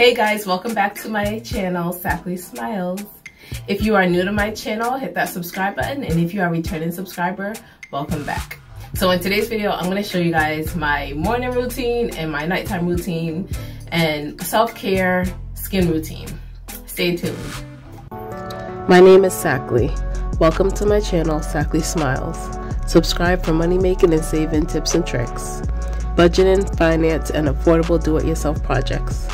Hey guys, welcome back to my channel, Sakle Smiles. If you are new to my channel, hit that subscribe button. And if you are a returning subscriber, welcome back. So in today's video, I'm gonna show you guys my morning routine and my nighttime routine and self-care skin routine. Stay tuned. My name is Sakle. Welcome to my channel, Sakle Smiles. Subscribe for money making and saving tips and tricks, budgeting, finance, and affordable do-it-yourself projects.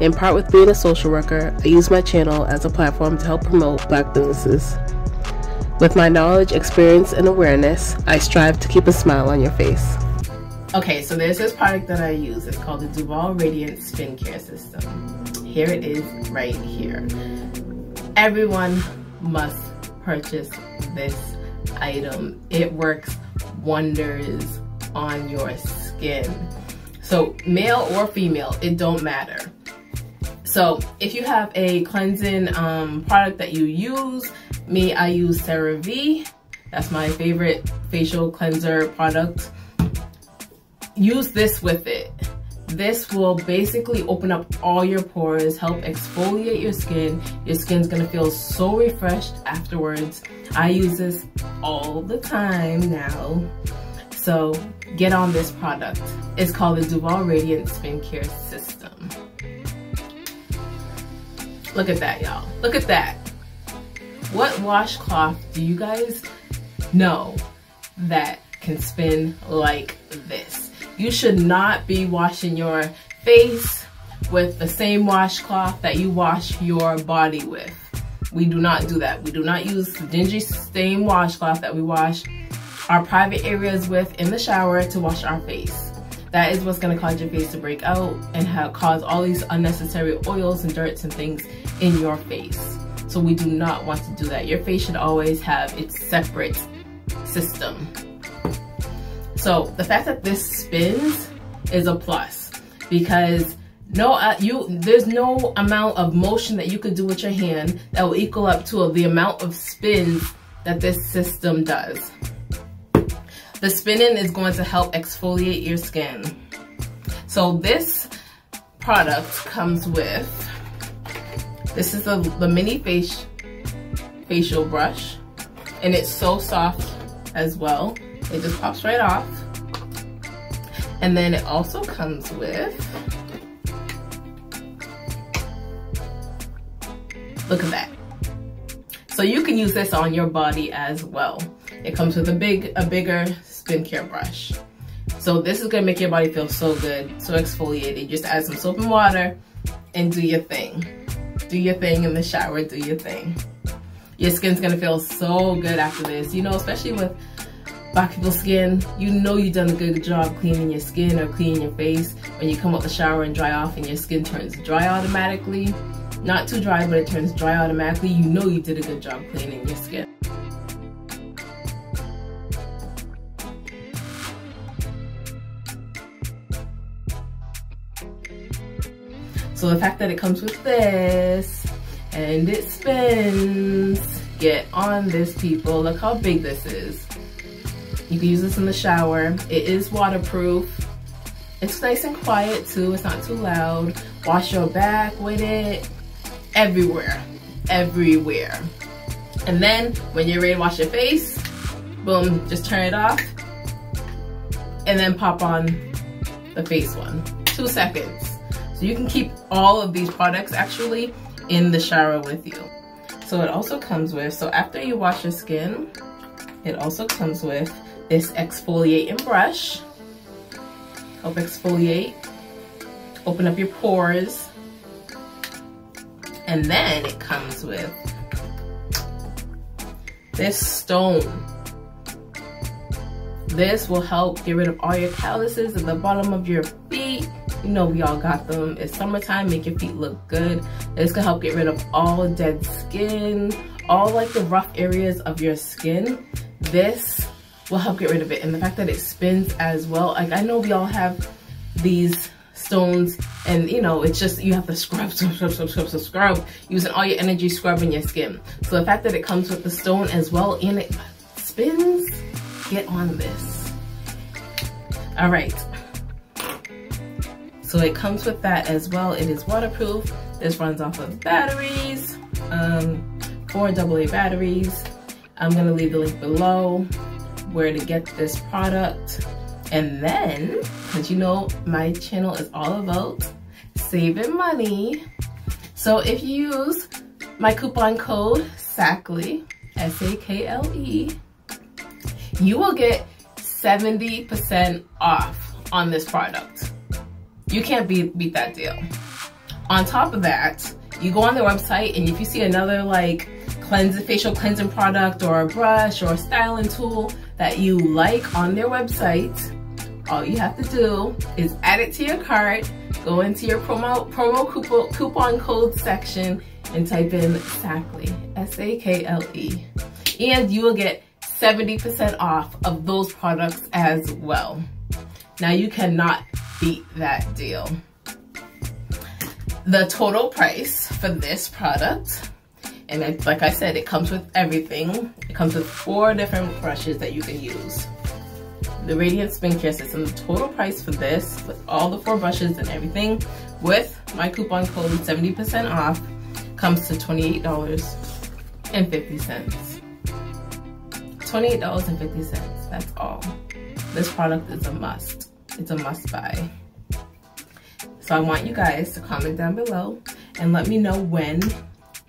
In part with being a social worker, I use my channel as a platform to help promote black businesses. With my knowledge, experience, and awareness, I strive to keep a smile on your face. Okay, so there's this product that I use. It's called the Duvolle Radiant Skin Care System. Here it is right here. Everyone must purchase this item. It works wonders on your skin. So male or female, it don't matter. So if you have a cleansing um, product that you use, me, I use CeraVe. That's my favorite facial cleanser product. Use this with it. This will basically open up all your pores, help exfoliate your skin. Your skin's gonna feel so refreshed afterwards. I use this all the time now. So get on this product. It's called the Duvolle Radiant Skincare Look at that, y'all. Look at that. What washcloth do you guys know that can spin like this? You should not be washing your face with the same washcloth that you wash your body with. We do not do that. We do not use the dingy stain washcloth that we wash our private areas with in the shower to wash our face that is what's going to cause your face to break out and have, cause all these unnecessary oils and dirts and things in your face. So we do not want to do that. Your face should always have its separate system. So the fact that this spins is a plus because no uh, you there's no amount of motion that you could do with your hand that will equal up to the amount of spins that this system does. The spinning is going to help exfoliate your skin. So this product comes with, this is the, the mini face, facial brush and it's so soft as well. It just pops right off. And then it also comes with, look at that. So you can use this on your body as well. It comes with a big, a bigger skincare brush. So this is gonna make your body feel so good, so exfoliated. Just add some soap and water and do your thing. Do your thing in the shower, do your thing. Your skin's gonna feel so good after this. You know, especially with black people's skin, you know you've done a good job cleaning your skin or cleaning your face when you come out the shower and dry off and your skin turns dry automatically. Not too dry, but it turns dry automatically. You know you did a good job cleaning your skin. So the fact that it comes with this and it spins, get on this people. Look how big this is. You can use this in the shower. It is waterproof. It's nice and quiet too. It's not too loud. Wash your back with it. Everywhere. Everywhere. And then when you're ready to wash your face, boom, just turn it off. And then pop on the face one. Two seconds. So you can keep all of these products actually in the shower with you. So it also comes with, so after you wash your skin, it also comes with this exfoliating brush. Help exfoliate, open up your pores. And then it comes with this stone. This will help get rid of all your calluses at the bottom of your feet you know we all got them. It's summertime, make your feet look good. This can help get rid of all dead skin, all like the rough areas of your skin. This will help get rid of it. And the fact that it spins as well, like I know we all have these stones and you know it's just you have to scrub scrub scrub scrub scrub, scrub, scrub using all your energy scrubbing your skin so the fact that it comes with the stone as well and it spins get on this all right So it comes with that as well. It is waterproof. This runs off of batteries, um, four AA batteries. I'm gonna leave the link below where to get this product. And then, because you know my channel is all about saving money. So if you use my coupon code SAKLE, S-A-K-L-E, you will get 70% off on this product. You can't beat, beat that deal. On top of that, you go on their website and if you see another like cleanse, facial cleansing product or a brush or a styling tool that you like on their website, all you have to do is add it to your cart, go into your promo, promo coupon, coupon code section and type in SAKLE, S-A-K-L-E. And you will get 70% off of those products as well. Now you cannot beat that deal. The total price for this product, and like I said, it comes with everything. It comes with four different brushes that you can use. The Radiant Spin Skincare System, the total price for this, with all the four brushes and everything, with my coupon code 70% off, comes to $28.50. $28.50, that's all. This product is a must. It's a must buy. So I want you guys to comment down below and let me know when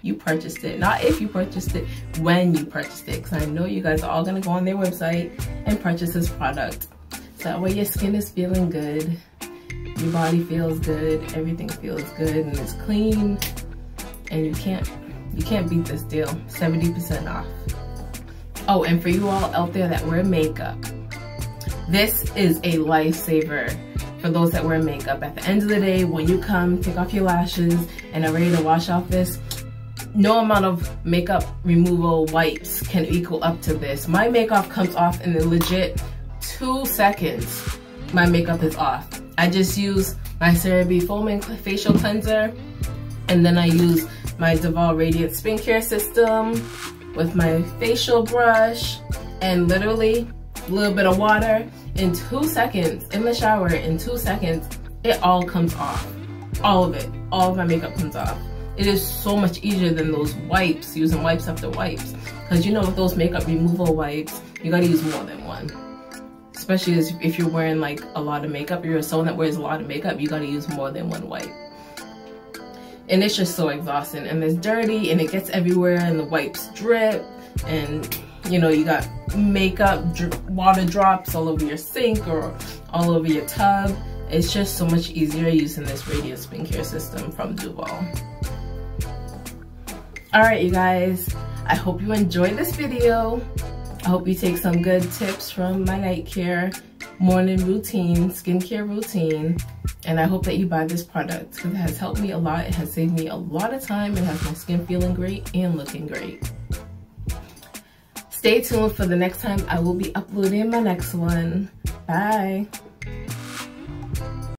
you purchased it. Not if you purchased it, when you purchased it. Because I know you guys are all going to go on their website and purchase this product. So that way your skin is feeling good. Your body feels good. Everything feels good and it's clean. And you can't, you can't beat this deal. 70% off. Oh, and for you all out there that wear makeup, this is a lifesaver for those that wear makeup. At the end of the day, when you come, take off your lashes and are ready to wash off this, no amount of makeup removal wipes can equal up to this. My makeup comes off in the legit two seconds. My makeup is off. I just use my CeraVe Foaming Facial Cleanser and then I use my Duvolle Radiant Skincare System with my facial brush and literally a little bit of water in two seconds in the shower in two seconds it all comes off. All of it. All of my makeup comes off. It is so much easier than those wipes using wipes after wipes. Because you know with those makeup removal wipes you gotta use more than one. Especially if you're wearing like a lot of makeup you're someone that wears a lot of makeup you gotta use more than one wipe. And it's just so exhausting and it's dirty and it gets everywhere and the wipes drip and you know you got makeup dr water drops all over your sink or all over your tub it's just so much easier using this radiant skincare system from Duvolle all right you guys i hope you enjoyed this video i hope you take some good tips from my night care morning routine skincare routine and I hope that you buy this product because it has helped me a lot. It has saved me a lot of time. It has my skin feeling great and looking great. Stay tuned for the next time I will be uploading my next one. Bye.